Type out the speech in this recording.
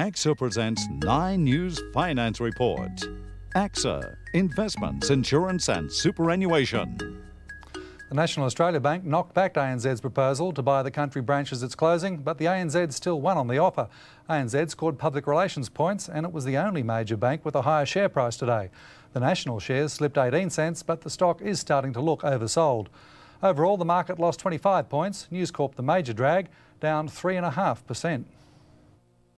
AXA presents Nine News Finance Report. AXA, investments, insurance and superannuation. The National Australia Bank knocked back ANZ's proposal to buy the country branches it's closing, but the ANZ still won on the offer. ANZ scored public relations points and it was the only major bank with a higher share price today. The national shares slipped 18 cents, but the stock is starting to look oversold. Overall, the market lost 25 points. News Corp, the major drag, down 3.5%.